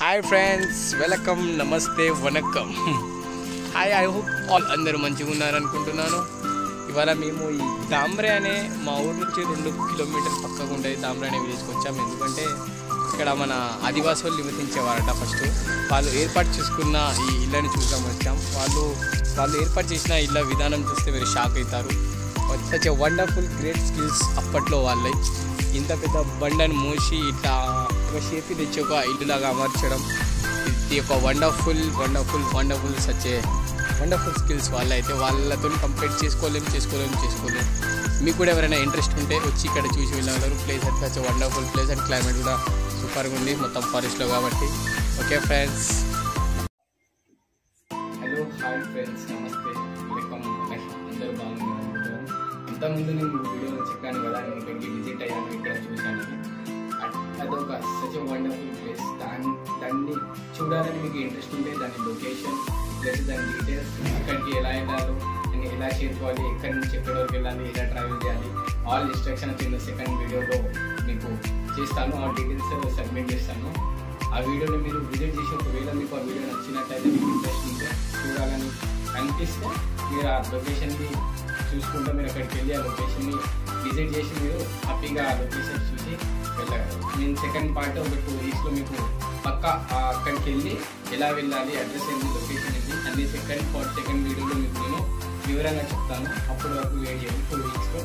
Hi friends welcome నమస్తే వనక్కం hi I hope all అందరూ మంచిగా ఉన్నారనుకుంటున్నాను. ఇవాళ మేము ఈ దామ్రే అనే మా ఊరు నుంచి రెండు కిలోమీటర్ పక్కకు ఉండే దామ్రే అనే విలేజ్కి వచ్చాము. ఎందుకంటే ఇక్కడ మన ఆదివాసులు నివసించేవారట ఫస్ట్ వాళ్ళు ఏర్పాటు చేసుకున్న ఈ ఇళ్ళని చూద్దాం వచ్చాం. వాళ్ళు వాళ్ళు ఏర్పాటు చేసిన ఇళ్ళ విధానం చూస్తే మీరు షాక్ అవుతారు. సచ్ వండర్ఫుల్ గ్రేట్ స్కిల్స్ అప్పట్లో వాళ్ళై ఇంత పెద్ద బండను మూసి ఇట్లా ఒక షేప్ తెచ్చి ఒక ఇల్లులాగా అమర్చడం. ఇది ఒక wonderful wonderful wonderful such wonderful skills వాళ్ళు అయితే వాళ్ళతో కంప్లీట్ చేసుకోలేము చేసుకోలేము చేసుకోలేము మీకు కూడా ఎవరైనా ఇంట్రెస్ట్ ఉంటే వచ్చి ఇక్కడ చూసి వెళ్ళగలరు. ప్లేస్ అయితే such wonderful place and climate కూడా సూపర్గా ఉంది మొత్తం ఫారెస్ట్లో కాబట్టి. Okay friends hello hi friends నమస్తే వెల్కమ్ అందరూ బాగున్నారు? అంతకుముందు నేను వీడియోలో చెప్పాను కదా నేను ఇక్కడికి విజిట్ అయ్యాను ఇక్కడ చూశాను. సచ్ వండర్ఫుల్ ప్లేస్ దాన్ని దాన్ని చూడాలని మీకు ఇంట్రెస్ట్ ఉంటే దాని లొకేషన్ ప్లస్ దాని డీటెయిల్స్ ఎక్కడికి ఎలా వెళ్ళాలో అండ్ ఎలా చేరుకోవాలి ఎక్కడి నుంచి ఎక్కడి వరకు వెళ్ళాలి ఎలా ట్రావెల్ చేయాలి ఆల్ ఇన్స్ట్రక్షన్ కింద సెకండ్ వీడియోలో మీకు చేస్తాను. ఆ డీటెయిల్స్ సబ్మిట్ చేస్తాను. ఆ వీడియోని మీరు విజిట్ చేసి ఒకవేళ మీకు ఆ వీడియో నచ్చినట్లయితే మీకు ఇంట్రెస్ట్ ఉంటే చూడాలని అనిపిస్తే మీరు ఆ లొకేషన్ని చూసుకుంటే మీరు అక్కడికి వెళ్ళి ఆ లొకేషన్ని విజిట్ చేసి మీరు హ్యాపీగా ఆ లొకేషన్ చూసి వెళ్ళగలరు నేను సెకండ్ పార్ట్ ఒక టూ వీక్స్లో మీకు పక్క అక్కడికి వెళ్ళి ఎలా వెళ్ళాలి అడ్రస్ ఏంటి లొకేషన్ ఏంటి అన్ని సెకండ్ పార్ట్ సెకండ్ వీడియోలో మీకు నేను వివరంగా చెప్తాను. అప్పటి వరకు వెయిట్ చేయండి. టూ వీక్స్లో